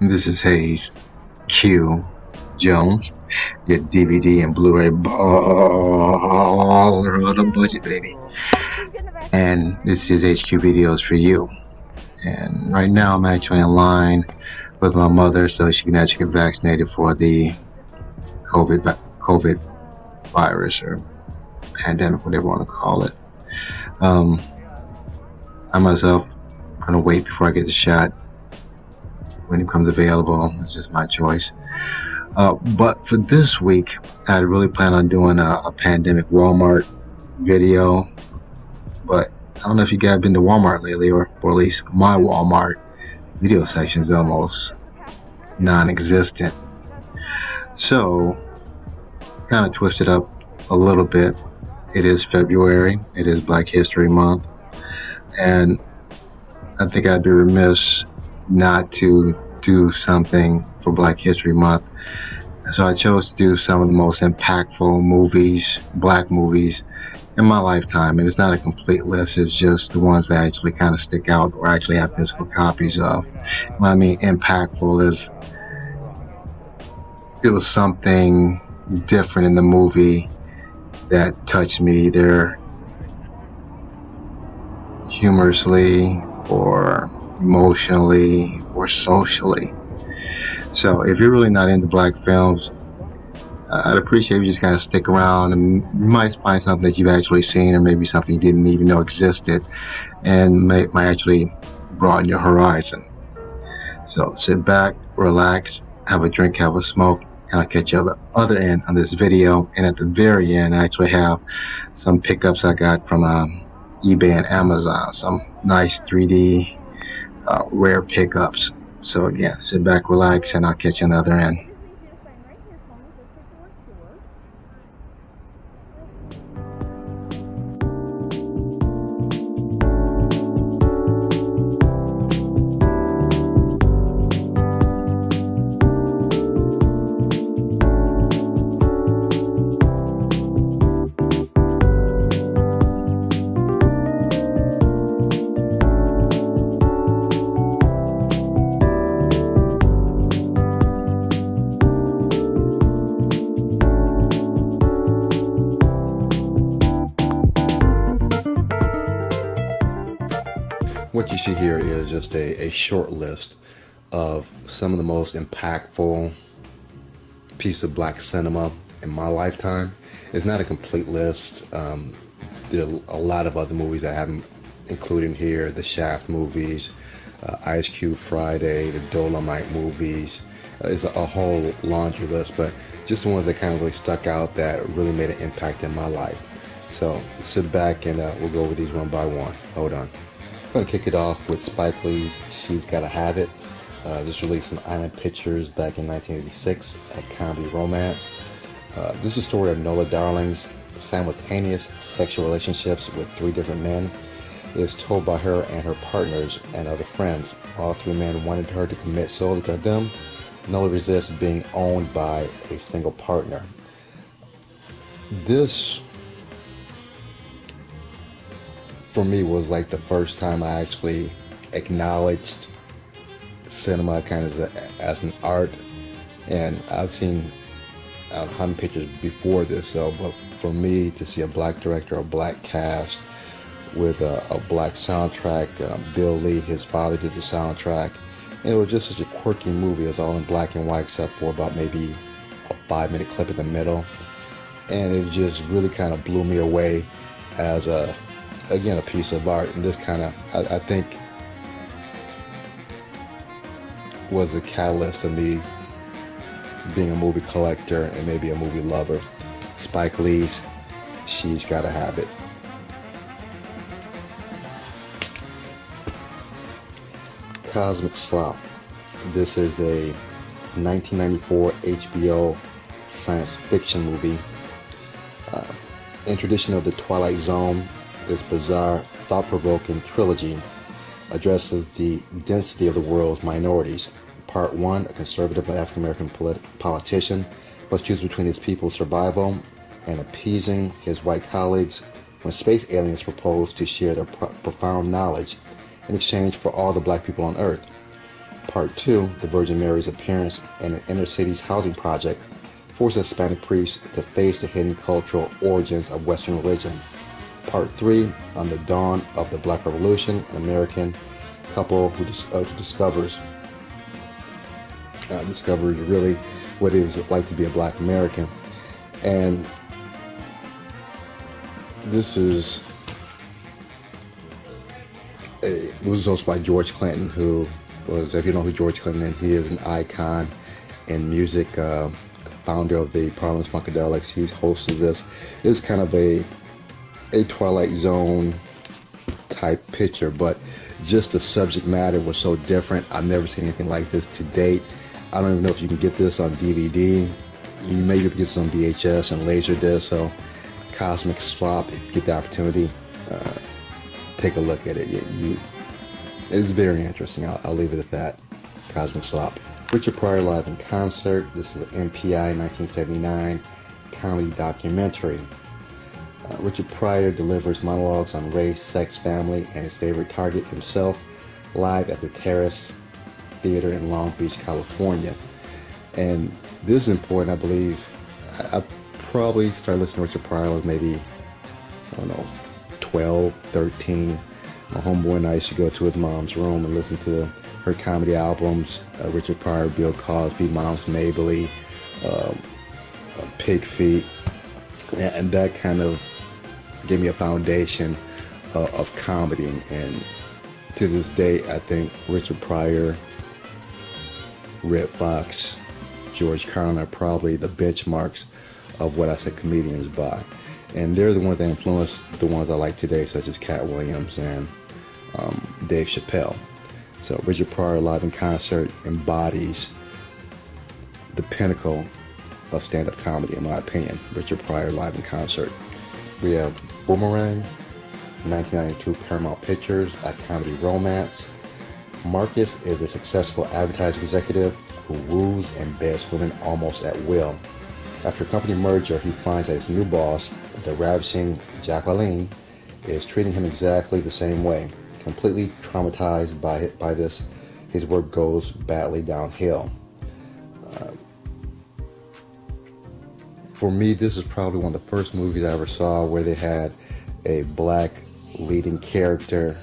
This is Hayes Q Jones. Get DVD and Blu-ray baller on a budget, baby. And this is HQ Videos for you. And right now I'm actually in line with my mother so she can actually get vaccinated for the COVID COVID virus or pandemic, whatever you want to call it. Um, I myself gonna wait before I get the shot when it becomes available. It's just my choice. Uh, but for this week, I really plan on doing a, a, pandemic Walmart video. But I don't know if you guys have been to Walmart lately, or, or at least my Walmart video section is almost non-existent. So, kind of twisted up a little bit. It is February. It is Black History Month, and I think I'd be remiss not to do something for Black History Month. So I chose to do some of the most impactful movies, black movies, in my lifetime. And it's not a complete list, it's just the ones that actually kind of stick out or actually have physical copies of. What I mean impactful is it was something different in the movie that touched me either humorously or emotionally or socially. So if you're really not into black films, I'd appreciate if you just kind of stick around and you might find something that you've actually seen or maybe something you didn't even know existed and may, might actually broaden your horizon. So sit back, relax, have a drink, have a smoke, and I'll catch you at the other end of this video. And at the very end, I actually have some pickups I got from um, eBay and Amazon, some nice 3D uh, rare pickups. So again, sit back, relax, and I'll catch you on the other end. Just a, a short list of some of the most impactful pieces of black cinema in my lifetime. It's not a complete list. Um, there are a lot of other movies I haven't included here. The Shaft movies, uh, Ice Cube Friday, the Dolomite movies. Uh, it's a, a whole laundry list, but just the ones that kind of really stuck out that really made an impact in my life. So sit back and uh, we'll go over these one by one. Hold on. I'm going to kick it off with Spike Lee's She's Gotta Have It. Uh, this released on Island Pictures back in 1986 at Comedy Romance. Uh, this is a story of Nola Darling's simultaneous sexual relationships with three different men. It is told by her and her partners and other friends. All three men wanted her to commit solely to them. Nola resists being owned by a single partner. This for me was like the first time I actually acknowledged cinema kind of as, a, as an art. And I've seen uh, hundred pictures before this, so but for me to see a black director, a black cast with a, a black soundtrack, um, Bill Lee, his father did the soundtrack, and it was just such a quirky movie. It was all in black and white except for about maybe a five minute clip in the middle, and it just really kind of blew me away as a again a piece of art, and this kind of I, I think was a catalyst of me being a movie collector and maybe a movie lover. Spike Lee's She's Gotta Have It. Cosmic Slop. This is a 1994 HBO science fiction movie. Uh, in tradition of the Twilight Zone, this bizarre, thought-provoking trilogy addresses the density of the world's minorities. Part 1, a conservative African-American politician must choose between his people's survival and appeasing his white colleagues when space aliens propose to share their pro profound knowledge in exchange for all the black people on Earth. Part 2, the Virgin Mary's appearance in an inner city's housing project forces Hispanic priests to face the hidden cultural origins of Western religion. Part 3, on the dawn of the Black Revolution, an American couple who, dis- uh, discovers uh, discovers really what it is like to be a black American. And this is a, it was hosted by George Clinton, who was, if you know who George Clinton is, he is an icon in music, uh, founder of the Parliament Funkadelics. He's hosted this. It's kind of a a Twilight Zone type picture, but just the subject matter was so different. I've never seen anything like this to date. I don't even know if you can get this on DVD. You maybe get this on VHS and Laserdisc. So, Cosmic Slop, if you get the opportunity, uh, take a look at it. You, you, it's very interesting. I'll, I'll leave it at that. Cosmic Slop. Richard Pryor live in concert. This is an MPI 1979 comedy documentary. Uh, Richard Pryor delivers monologues on race, sex, family, and his favorite target, himself, live at the Terrace Theater in Long Beach, California. And this is important, I believe. I, I probably started listening to Richard Pryor was maybe, I don't know, 12, 13. My homeboy and I used to go to his mom's room and listen to her comedy albums. Uh, Richard Pryor, Bill Cosby, Moms Mabley, um, uh, Pig Feet, and, and that kind of gave me a foundation uh, of comedy. And to this day, I think Richard Pryor, Redd Foxx, George Carlin are probably the benchmarks of what I say comedians by. And they're the ones that influence the ones I like today, such as Katt Williams and um, Dave Chappelle. So Richard Pryor live in concert embodies the pinnacle of stand-up comedy, in my opinion. Richard Pryor live in concert. We have Boomerang, 1992 Paramount Pictures, a comedy romance. Marcus is a successful advertising executive who woos and beds women almost at will. After a company merger, he finds that his new boss, the ravishing Jacqueline, is treating him exactly the same way. Completely traumatized by it, by this, his work goes badly downhill. Uh, for me, this is probably one of the first movies I ever saw where they had a black leading character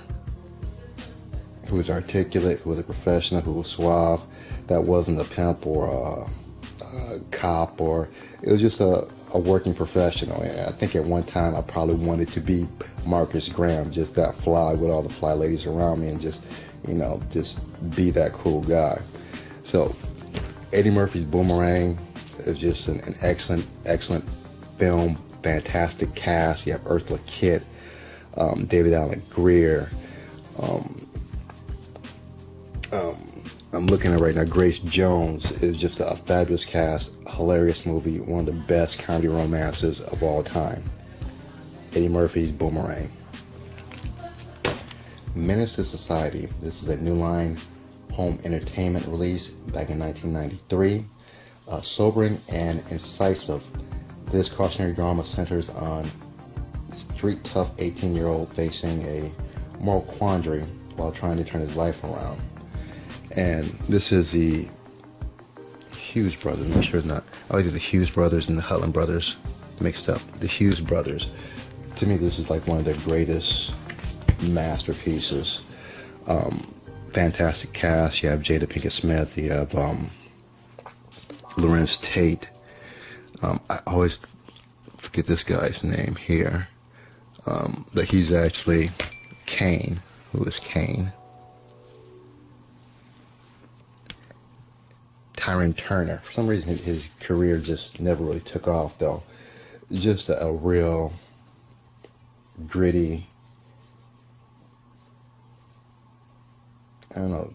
who was articulate, who was a professional, who was suave, that wasn't a pimp or a, a cop, or it was just a, a working professional. And I think at one time I probably wanted to be Marcus Graham, just that fly with all the fly ladies around me and just, you know, just be that cool guy. So Eddie Murphy's Boomerang is just an, an excellent, excellent film, fantastic cast. You have Eartha Kitt, um, David Alan Grier, um, um, I'm looking at right now. Grace Jones is just a fabulous cast, hilarious movie, one of the best comedy romances of all time. Eddie Murphy's Boomerang. Menace to Society. This is a New Line home entertainment release back in 1993. Uh, sobering and incisive, this cautionary drama centers on a street tough 18 year old facing a moral quandary while trying to turn his life around. And this is the Hughes brothers. Make sure it's not. I always the Hughes brothers and the Hudlin brothers mixed up. The Hughes brothers. To me, this is like one of their greatest masterpieces. Um, fantastic cast. You have Jada Pinkett Smith. You have um, Tate. Um, I always forget this guy's name here. Um, that he's actually Kane. Who is Kane? Tyrin Turner. For some reason, his career just never really took off, though. Just a, a real gritty, I don't know,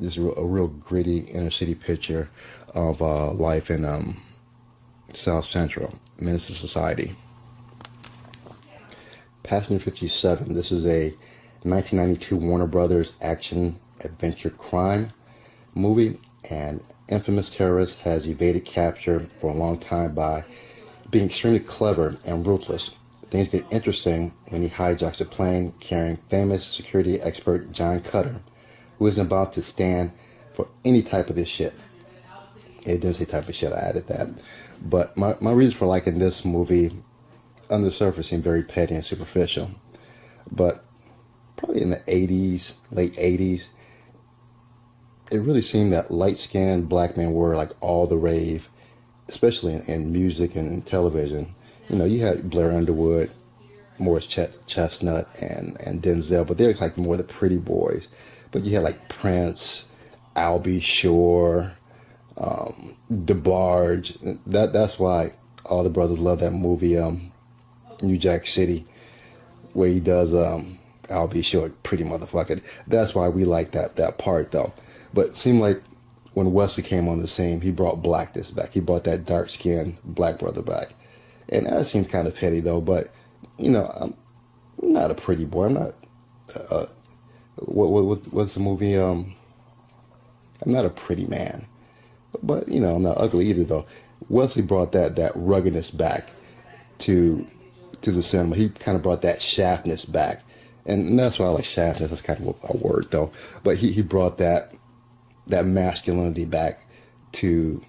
just a, a real gritty inner city picture of uh, life in um, South Central, to Society. Passenger 57. This is a 1992 Warner Brothers action adventure crime movie An infamous terrorist has evaded capture for a long time by being extremely clever and ruthless. Things get interesting when he hijacks a plane carrying famous security expert John Cutter, who isn't about to stand for any type of this shit. It didn't say type of shit. I added that. But my, my reason for liking this movie, on the surface, seemed very petty and superficial. But probably in the 80s, late 80s, it really seemed that light skinned black men were like all the rave, especially in, in music and in television. You know, you had Blair Underwood, Morris Ch- Chestnut, and, and Denzel, but they're like more the pretty boys. But you had like Prince, Al B. Um, DeBarge. That that's why all the brothers love that movie, um, New Jack City, where he does um, Al B. Sure, pretty motherfucker. That's why we like that that part though. But it seemed like when Wesley came on the scene, he brought blackness back. He brought that dark skinned black brother back, and that seems kind of petty though. But you know, I'm not a pretty boy. I'm not. Uh, what, what what's the movie? Um, I'm not a pretty man, but you know, I'm not ugly either though. Wesley brought that that ruggedness back to to the cinema. He kind of brought that shaftness back, and that's why I like shaftness. That's kind of a word though. But he he brought that that masculinity back to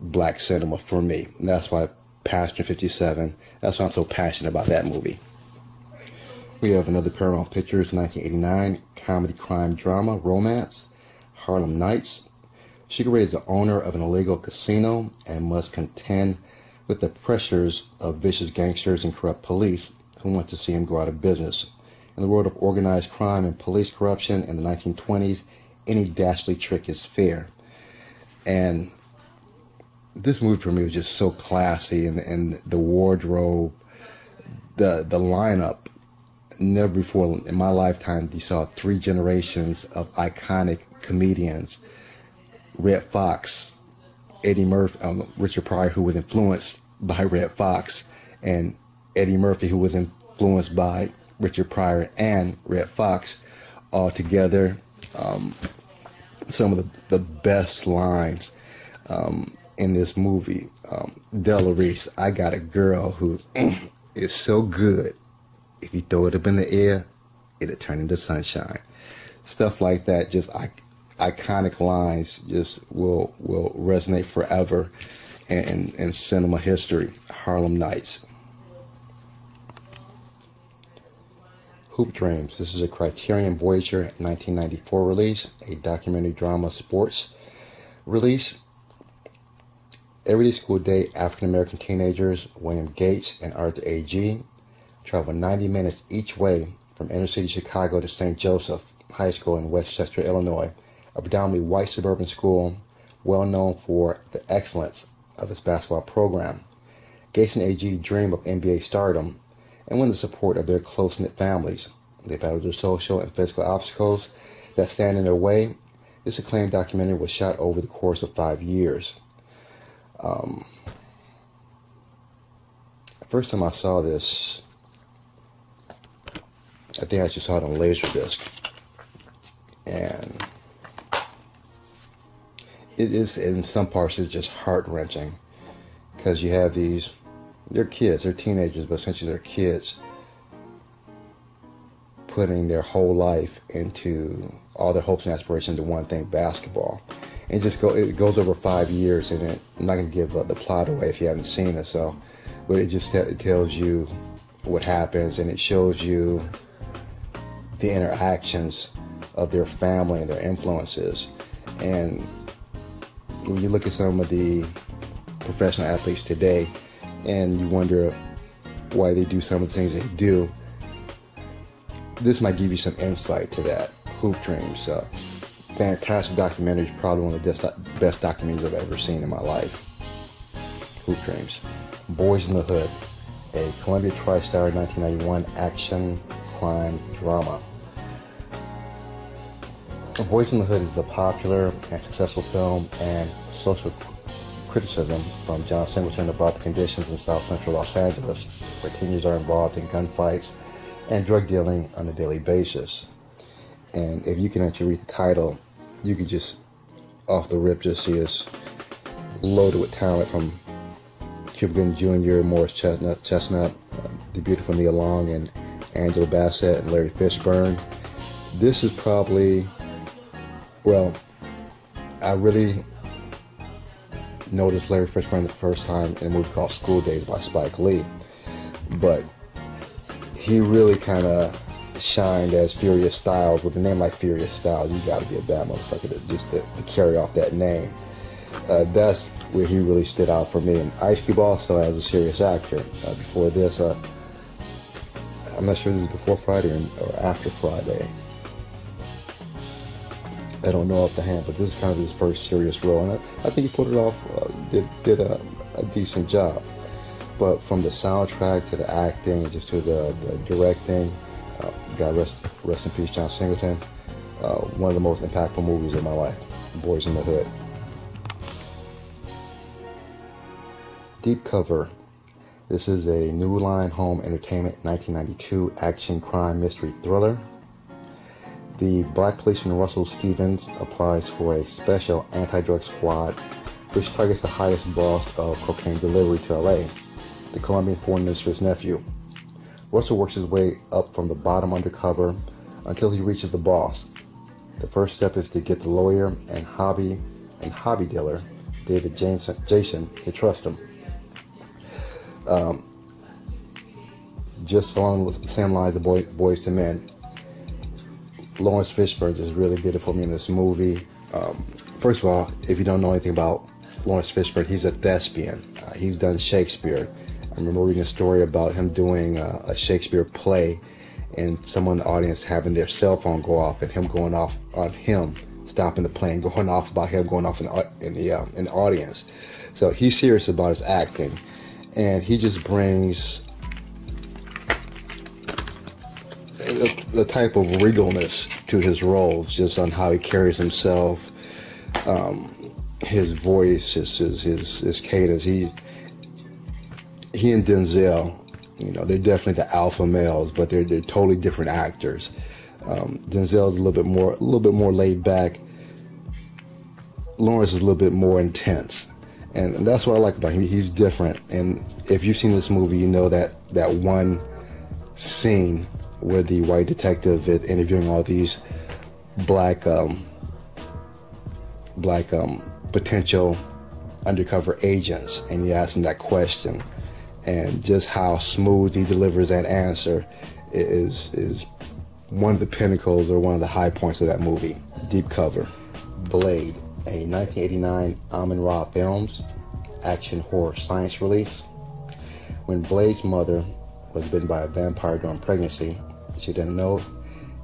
black cinema for me. And that's why Passenger 57, that's why I'm so passionate about that movie. We have another Paramount Pictures 1989 comedy crime drama romance, Harlem Nights. Ray is the owner of an illegal casino and must contend with the pressures of vicious gangsters and corrupt police who want to see him go out of business. In the world of organized crime and police corruption in the 1920s, any dastardly trick is fair. And this movie for me was just so classy, and, and the wardrobe, the the lineup. Never before in my lifetime you saw three generations of iconic comedians. Redd Foxx, Eddie Murphy, um, Richard Pryor, who was influenced by Redd Foxx, and Eddie Murphy, who was influenced by Richard Pryor and Redd Foxx, all together. Um, some of the, the best lines um, in this movie. Um, Della Reese, I got a girl who is so good. If you throw it up in the air, it'll turn into sunshine. Stuff like that, just I, iconic lines, just will will resonate forever in, in cinema history. Harlem Nights. Hoop Dreams. This is a Criterion Voyager 1994 release, a documentary drama sports release. Everyday School Day African American teenagers William Gates and Arthur Agee travel 90 minutes each way from inner city Chicago to St. Joseph High School in Westchester, Illinois, a predominantly white suburban school well known for the excellence of its basketball program. Gates and Agee dream of NBA stardom and win the support of their close knit families. They battle their social and physical obstacles that stand in their way. This acclaimed documentary was shot over the course of five years. Um, first time I saw this, I think I just saw it on Laserdisc. And it is, in some parts, it's just heart wrenching because you have these they're kids, they're teenagers, but essentially they're kids putting their whole life into all their hopes and aspirations to one thing, basketball. And just go it goes over five years, and it, I'm not gonna give uh, the plot away if you haven't seen it. So, but it just it tells you what happens, and it shows you the interactions of their family and their influences. And when you look at some of the professional athletes today, and you wonder why they do some of the things they do, this might give you some insight to that. Hoop Dreams. Fantastic documentary. Probably one of the best, best documentaries I've ever seen in my life. Hoop Dreams. Boys in the Hood. A Columbia TriStar 1991 action crime drama. Boys in the Hood is a popular and successful film and social criticism from John Singleton about the conditions in South Central Los Angeles, where teenagers are involved in gunfights and drug dealing on a daily basis. And if you can actually read the title, you can just, off the rip, just see us loaded with talent from Cuba Gooding Jr., Morris Chestnut, Chestnut uh, the beautiful Nia Long, and Angela Bassett and Larry Fishburne. This is probably, well, I really noticed Larry Fishburne the first time in a movie called School Daze by Spike Lee, but he really kind of shined as Furious Styles with a name like Furious Styles. You got to be a bad motherfucker to just to, to carry off that name. Uh, that's where he really stood out for me. And Ice Cube also as a serious actor. Uh, before this, uh, I'm not sure this is before Friday or, or after Friday. I don't know off the hand, but this is kind of his first serious role, and I, I think he put it off, uh, did did a, a, decent job. But from the soundtrack to the acting, just to the, the directing, uh, God rest rest in peace, John Singleton. Uh, one of the most impactful movies of my life, Boys in the Hood. Deep Cover. This is a New Line Home Entertainment 1992 action crime mystery thriller the black policeman Russell Stevens applies for a special anti-drug squad which targets the highest boss of cocaine delivery to LA, the Colombian foreign minister's nephew. Russell works his way up from the bottom undercover until he reaches the boss. The first step is to get the lawyer and hobby and hobby dealer, David Jameson, Jason, to trust him. Um, just along the same lines of boy, Boyz II Men, Laurence Fishburne just really did it for me in this movie. Um, first of all, if you don't know anything about Lawrence Fishburne, he's a thespian. Uh, he's done Shakespeare. I remember reading a story about him doing uh, a Shakespeare play and someone in the audience having their cell phone go off and him going off on him, stopping the play going off about him going off in the, in the, uh, in the audience. So he's serious about his acting and he just brings the type of regalness to his roles, just on how he carries himself, um, his voice, his, his his his cadence. He he and Denzel, you know, they're definitely the alpha males, but they're they're totally different actors. Um, Denzel's a little bit more a little bit more laid back. Lawrence is a little bit more intense, and, and that's what I like about him. He's different, and if you've seen this movie, you know that that one scene where the white detective is interviewing all these black um, black um, potential undercover agents, and he asks them that question, and just how smooth he delivers that answer is is one of the pinnacles or one of the high points of that movie. Deep Cover, Blade, a 1989 Amen Ra Films action horror science release. When Blade's mother was bitten by a vampire during pregnancy, she didn't know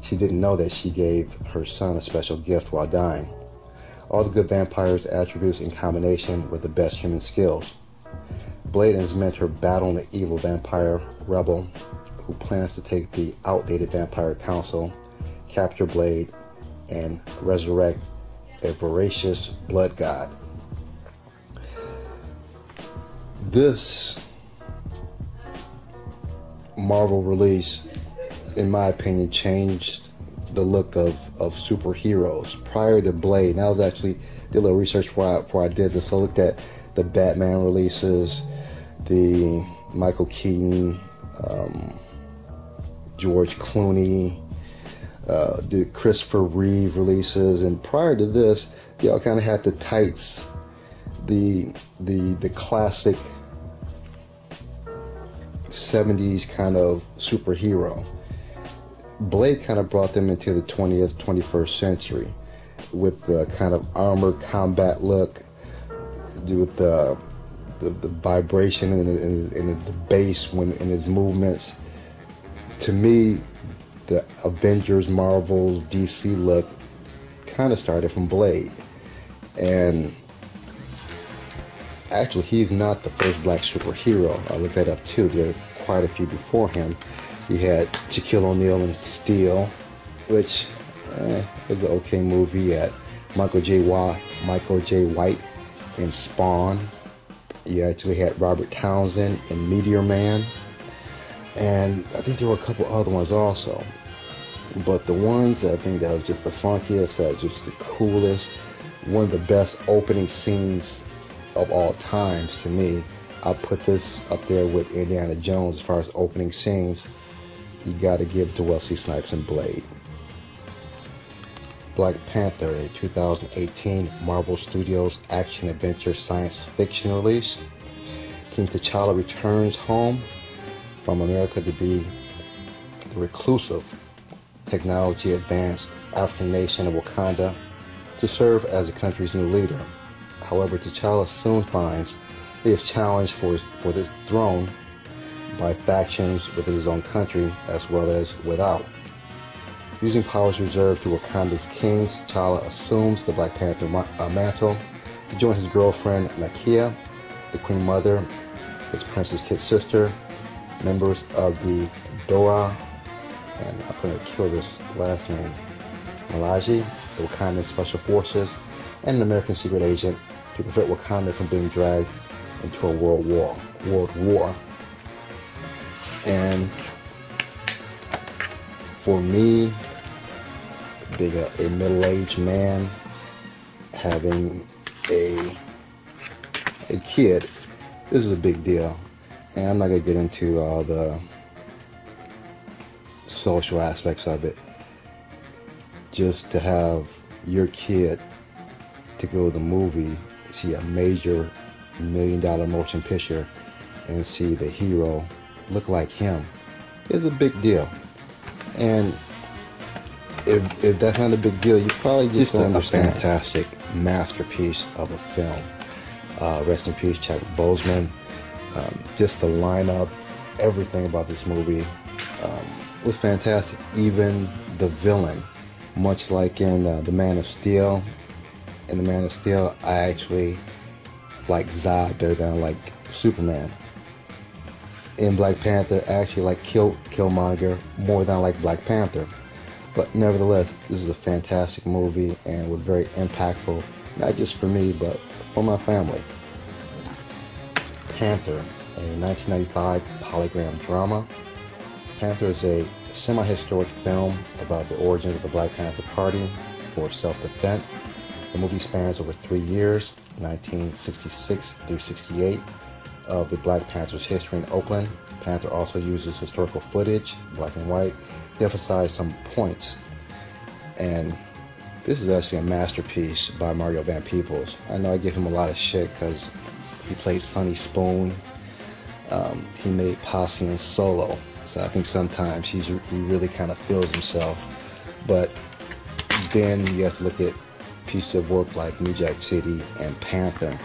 she didn't know that she gave her son a special gift while dying. All the good vampires' attributes in combination with the best human skills. Blade and his mentor battle an evil vampire rebel who plans to take the outdated vampire council, capture Blade, and resurrect a voracious blood god. This Marvel release in my opinion, changed the look of, of superheroes. Prior to Blade, and I was actually did a little research before I, before I did this. I looked at the Batman releases, the Michael Keaton, um, George Clooney, uh, the Christopher Reeve releases, and prior to this, they all kind of had the tights, the the the classic 70s kind of superhero. Blade kind of brought them into the 20th, 21st century with the kind of armored combat look, with the the, the vibration and, the bass when in his movements. To me, the Avengers, Marvels, DC look kind of started from Blade, and actually, he's not the first black superhero. I looked that up too. There are quite a few before him. You had Shaquille O'Neal in Steel, which eh, was an okay movie. You had Michael Jai White, Michael Jai White in Spawn. You actually had Robert Townsend in Meteor Man. And I think there were a couple other ones also. But the ones that I think that was just the funkiest, that just the coolest, one of the best opening scenes of all times to me. I'll put this up there with Indiana Jones as far as opening scenes you got to give to Wesley Snipes and Blade. Black Panther, a 2018 Marvel Studios action adventure science fiction release. King T'Challa returns home from America to be the reclusive, technology advanced African nation of Wakanda to serve as the country's new leader. However, T'Challa soon finds he is challenged for, for the throne by factions within his own country as well as without. Using powers reserved to Wakanda's kings, T'Challa assumes the Black Panther uh, mantle to join his girlfriend Nakia, the Queen Mother, his Princess Kid sister, members of the Dora, and I'm going to kill this last name, Milaje, the Wakandan Special Forces, and an American secret agent to prevent Wakanda from being dragged into a world war. World war. And for me, being a, a middle-aged man, having a a kid, this is a big deal. And I'm not gonna get into all the social aspects of it. Just to have your kid to go to the movie, see a major million dollar motion picture, and see the hero look like him is a big deal. And if, if that's not a big deal, you probably just, don't understand. A fantastic masterpiece of a film. Uh, rest in peace, Chadwick Boseman. Um, just the lineup, everything about this movie um, was fantastic. Even the villain, much like in uh, The Man of Steel. In The Man of Steel, I actually like Zod better than like Superman in Black Panther actually like kill Killmonger more than I like Black Panther. But nevertheless, this is a fantastic movie and was very impactful, not just for me, but for my family. Panther, a 1995 polygram drama. Panther is a semi-historic film about the origins of the Black Panther Party for self-defense. The movie spans over three years, 1966 through 68, of the Black Panther's history in Oakland. Panther also uses historical footage, black and white, to emphasize some points. And this is actually a masterpiece by Mario Van Peebles. I know I give him a lot of shit because he played Sonny Spoon. Um, he made Posse and Solo. So I think sometimes he's he really kind of feels himself. But then you have to look at pieces of work like New Jack City and Panther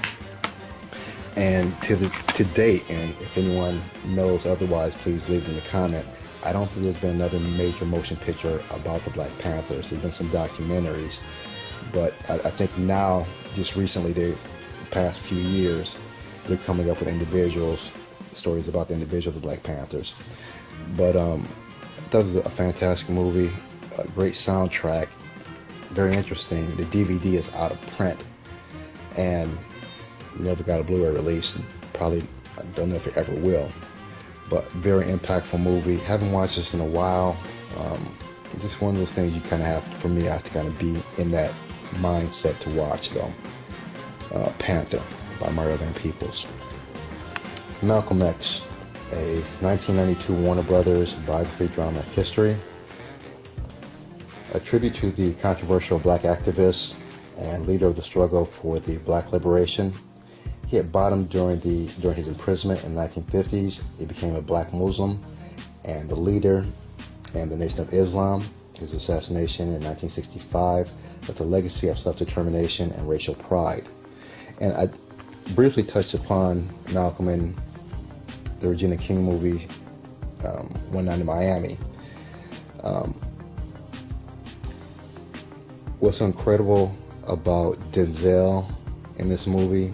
and to the to date, and if anyone knows otherwise, please leave in the comment. I don't think there's been another major motion picture about the Black Panthers. There's been some documentaries, but I, I think now, just recently, the past few years, they're coming up with individuals, stories about the individuals of the Black Panthers. But um, it was a fantastic movie, a great soundtrack, very interesting. The DVD is out of print, and never got a Blu-ray release, and probably I don't know if it ever will. But very impactful movie. Haven't watched this in a while. Um, just one of those things you kind of have, for me, I have to kind of be in that mindset to watch though. Uh, Panther by Mario Van Peebles. Malcolm X, a 1992 Warner Brothers biography drama history. A tribute to the controversial black activist and leader of the struggle for the black liberation he had bottomed during the during his imprisonment in the 1950s. He became a black Muslim and the leader in the Nation of Islam. His assassination in 1965 left a legacy of self-determination and racial pride. And I briefly touched upon Malcolm in the Regina King movie, um, One Night in Miami. Um, what's incredible about Denzel in this movie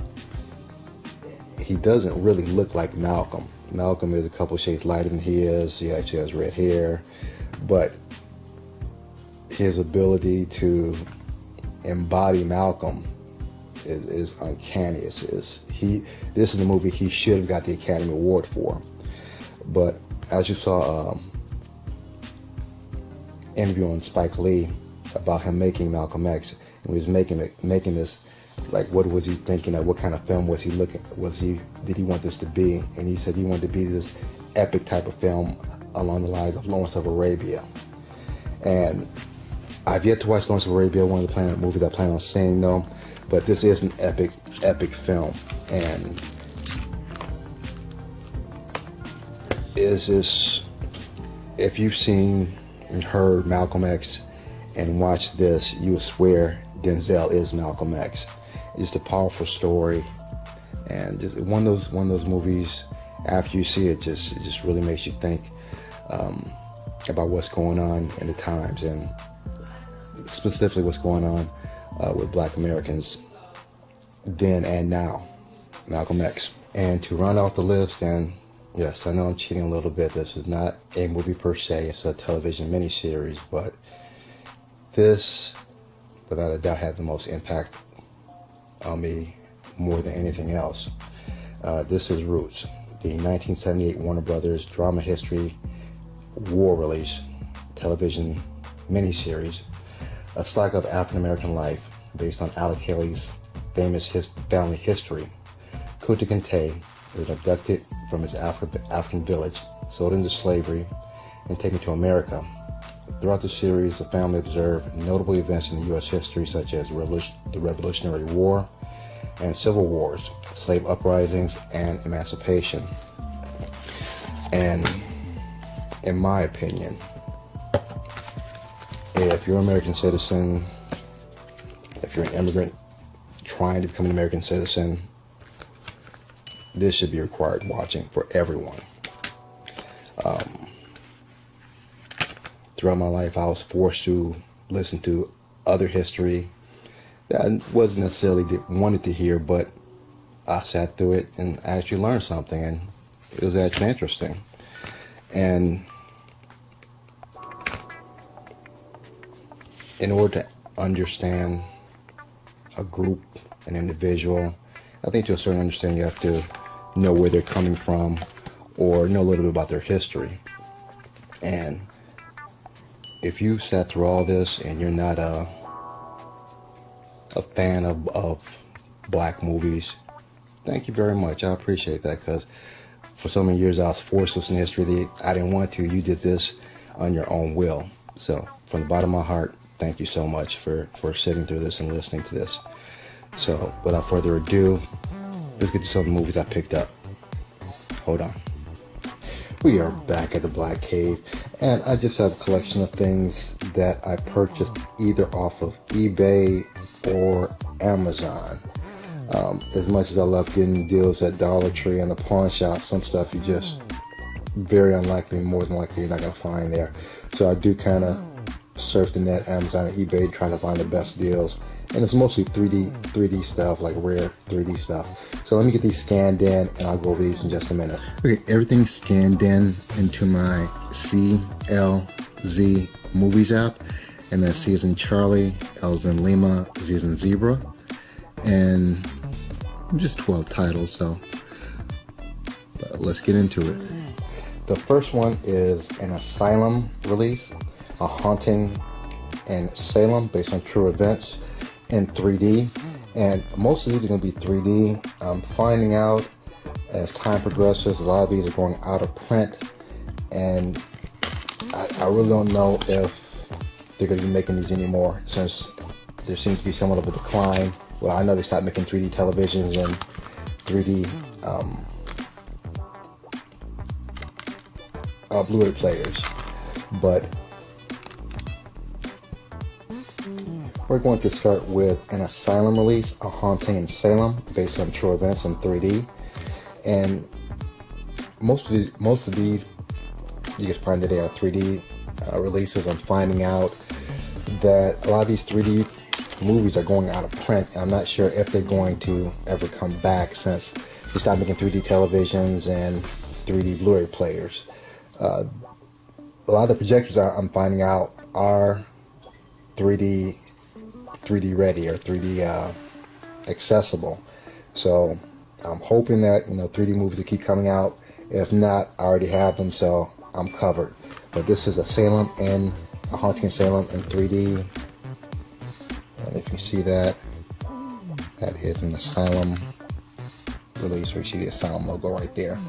he doesn't really look like Malcolm. Malcolm is a couple shades lighter than he is. He actually has red hair, but his ability to embody Malcolm is, is uncanny. It's, it's, he. This is the movie he should have got the Academy Award for. But as you saw, um, interview on Spike Lee about him making Malcolm X, and he was making it, making this like what was he thinking of what kind of film was he looking was he did he want this to be and he said he wanted to be this epic type of film along the lines of Lawrence of Arabia and I've yet to watch Lawrence of Arabia, one of the plan- movies I plan on seeing though. But this is an epic, epic film, and is this if you've seen and heard Malcolm X and watched this, you will swear Denzel is Malcolm X. Just a powerful story, and just one of those one of those movies. After you see it, just it just really makes you think um, about what's going on in the times, and specifically what's going on uh, with Black Americans then and now. Malcolm X. And to run off the list, and yes, I know I'm cheating a little bit. This is not a movie per se; it's a television miniseries, but this, without a doubt, had the most impact on me more than anything else. Uh, this is Roots, the 1978 Warner Brothers drama history war release television miniseries, a saga of African American life based on Alex Haley's famous his family history. Kunta Kinte is abducted from his Afri- African village, sold into slavery, and taken to America Throughout the series, the family observed notable events in the U.S. history, such as the Revolutionary War and Civil Wars, slave uprisings, and emancipation. And in my opinion, if you're an American citizen, if you're an immigrant trying to become an American citizen, this should be required watching for everyone. Um, throughout my life, I was forced to listen to other history that I wasn't necessarily wanted to hear, but I sat through it and I actually learned something, and it was actually interesting. And in order to understand a group, an individual, I think to a certain understanding, you have to know where they're coming from or know a little bit about their history. And if you sat through all this and you're not a a fan of, of black movies, thank you very much. I appreciate that because for so many years I was forced to listen to history I didn't want to. You did this on your own will. So from the bottom of my heart, thank you so much for, for sitting through this and listening to this. So without further ado, let's get to some of the movies I picked up. Hold on. We are back at the Black Cave, and I just have a collection of things that I purchased either off of eBay or Amazon. Um, as much as I love getting deals at Dollar Tree and the pawn shop, some stuff you just very unlikely, more than likely, you're not going to find there. So I do kind of surf the net, Amazon and eBay, trying to find the best deals and it's mostly 3D 3D stuff, like rare 3D stuff. So let me get these scanned in, and I'll go over these in just a minute. Okay, everything's scanned in into my CLZ Movies app, and then C is in Charlie, L is in Lima, Z is in Zebra, and just 12 titles. So uh, let's get into it. The first one is an Asylum release, a haunting in Salem based on true events in 3D, and most of these are going to be 3D. I'm finding out as time progresses, a lot of these are going out of print, and I, I really don't know if they're going to be making these anymore since there seems to be somewhat of a decline. Well, I know they stopped making 3D televisions and 3D um, uh, Blu-ray players, but We're going to start with an Asylum release, A Haunting in Salem, based on true events in 3D. And most of these, most of these, you can find that they are 3D uh, releases. I'm finding out that a lot of these 3D movies are going out of print. And I'm not sure if they're going to ever come back since they stopped making 3D televisions and 3D Blu-ray players. Uh, a lot of the projectors I'm finding out are 3D 3D ready or 3D uh, accessible. So I'm hoping that you know 3D movies will keep coming out. If not, I already have them, so I'm covered. But this is a Salem in a haunting in Salem in 3D, and if you see that, that is an Asylum release. Where you see the Asylum logo right there.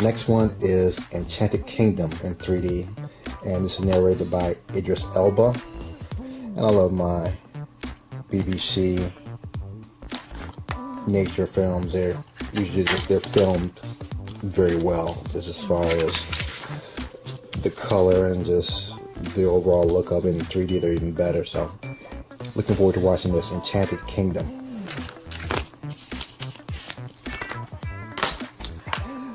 Next one is Enchanted Kingdom in 3D and this is narrated by Idris Elba. I love my BBC nature films. They're usually they're filmed very well, just as far as the color and just the overall look of it in 3D. They're even better. So, looking forward to watching this Enchanted Kingdom.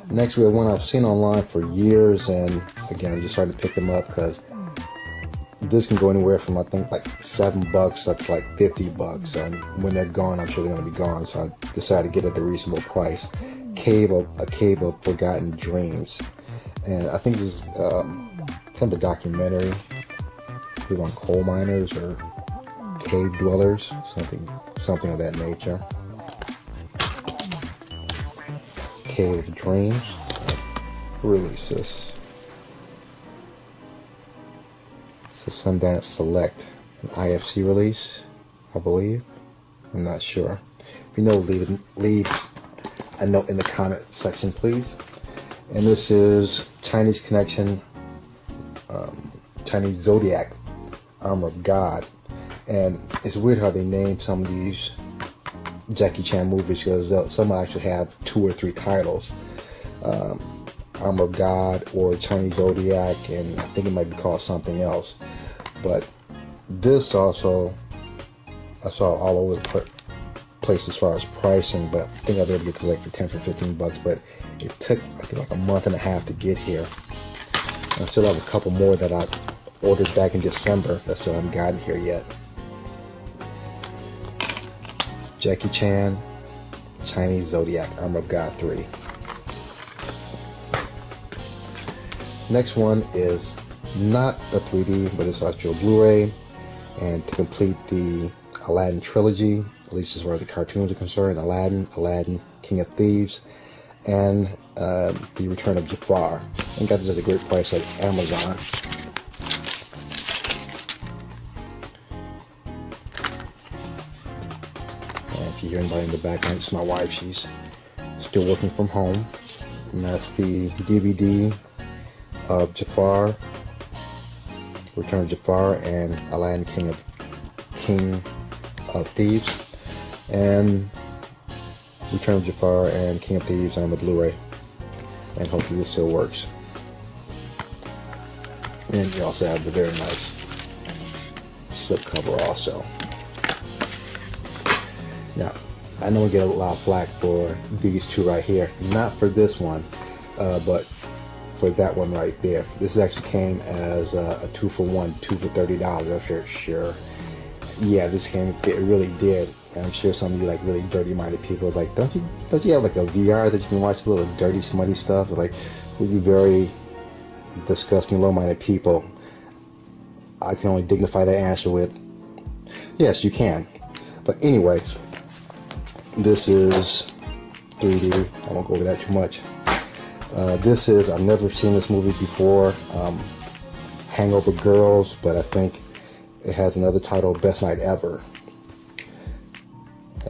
Next, we have one I've seen online for years, and again, I'm just starting to pick them up because this can go anywhere from I think like seven bucks up to like 50 bucks. And when they're gone, I'm sure they're going to be gone. So I decided to get it at a reasonable price. Cave of a Cave of Forgotten Dreams, and I think this is um, kind of a documentary, either on coal miners or cave dwellers, something something of that nature. Cave of Dreams. Release this. Sundance Select, an IFC release, I believe. I'm not sure. If you know, leave leave a note in the comment section, please. And this is Chinese Connection, um, Chinese Zodiac, Armor of God. And it's weird how they name some of these Jackie Chan movies because some actually have two or three titles. Um, Armor of God or Chinese Zodiac, and I think it might be called something else. But this also, I saw all over the place as far as pricing, but I think I was able to get to like for 10 for 15 bucks, but it took I think like a month and a half to get here. I still have a couple more that I ordered back in December that still haven't gotten here yet. Jackie Chan, Chinese Zodiac, Armor of God 3. Next one is not a 3D, but it's actually a Blu-ray. And to complete the Aladdin trilogy, at least as far as the cartoons are concerned, Aladdin, Aladdin, King of Thieves, and uh, The Return of Jafar. And got this at a great price at Amazon. If you hear anybody in the background, it's my wife. She's still working from home. And that's the DVD of Jafar, Return of Jafar, and Aladdin King of King of Thieves. And Return of Jafar and King of Thieves on the Blu-ray. And hopefully this still works. And you also have the very nice slip cover also. Now, I know we get a lot of flack for these two right here. Not for this one, uh, but for that one right there. This actually came as a, a two for one, two for thirty dollars. I'm sure, sure. Yeah, this came. It really did. And I'm sure some of you like really dirty-minded people are like, don't you don't you have like a VR that you can watch a little dirty, smutty stuff? Like, would be very disgusting, low-minded people. I can only dignify that answer with, yes, you can. But anyway, this is 3D. I won't go over that too much. Uh, this is, I've never seen this movie before, um, Hangover Girls, but I think it has another title, Best Night Ever.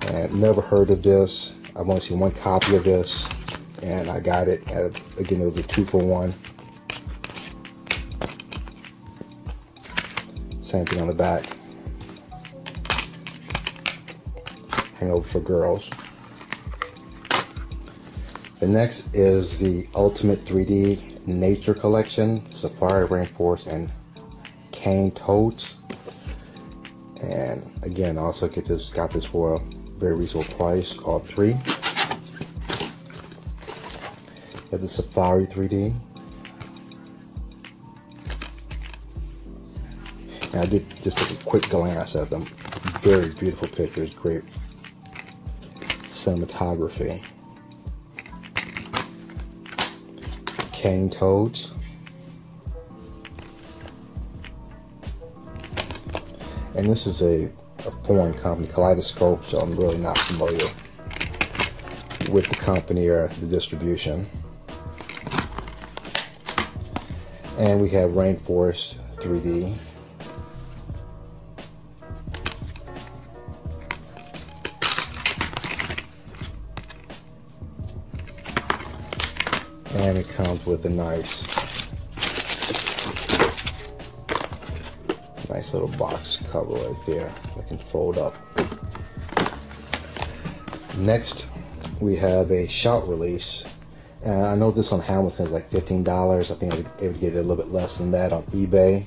And never heard of this. I've only seen one copy of this, and I got it. At, again, it was a two for one. Same thing on the back. Hangover for Girls. The next is the Ultimate 3D Nature Collection, Safari Rainforest and Cane Toads. And again, also get this, got this for a very reasonable price, all three. Have the Safari 3D. And I did just take a quick glance at them. Very beautiful pictures, great cinematography. Cane Toads. And this is a, a foreign company, Kaleidoscope, so I'm really not familiar with the company or the distribution. And we have Rainforest 3D. And it comes with a nice Nice little box cover right there that can fold up. Next, we have a shout release. And I know this on Hamilton is like $15. I think I to get it a little bit less than that on eBay.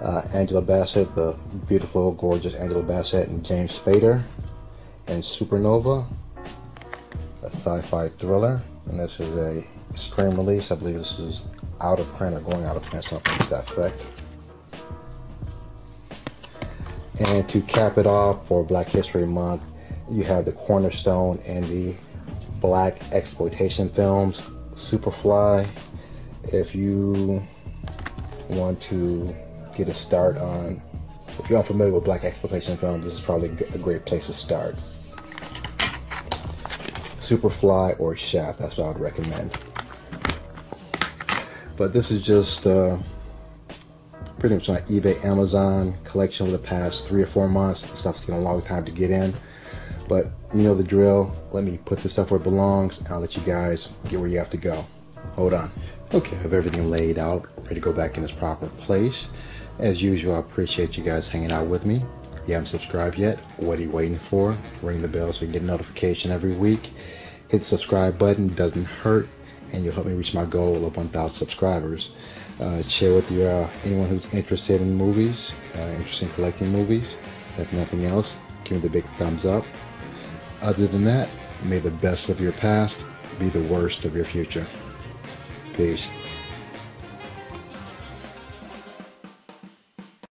Uh, Angela Bassett, the beautiful, gorgeous Angela Bassett, and James Spader, and Supernova, a sci-fi thriller. And this is a spring release. I believe this is out of print or going out of print, something to that effect. And to cap it off for Black History Month, you have the Cornerstone and the Black Exploitation Films, Superfly. If you want to get a start on, if you're unfamiliar with Blaxploitation Films, this is probably a great place to start. Superfly or Shaft, that's what I would recommend. But this is just uh, pretty much on eBay, Amazon collection over the past three or four months. Stuff's taking a long time to get in. But you know the drill. Let me put this stuff where it belongs. And I'll let you guys get where you have to go. Hold on. Okay, I have everything laid out, ready to go back in its proper place. As usual, I appreciate you guys hanging out with me. If you haven't subscribed yet, what are you waiting for? Ring the bell so you get a notification every week. Hit the subscribe button, doesn't hurt, and you'll help me reach my goal of 1,000 subscribers. Uh, share with your uh, anyone who's interested in movies, uh, interested in collecting movies. If nothing else, give me the big thumbs up. Other than that, may the best of your past be the worst of your future. Peace.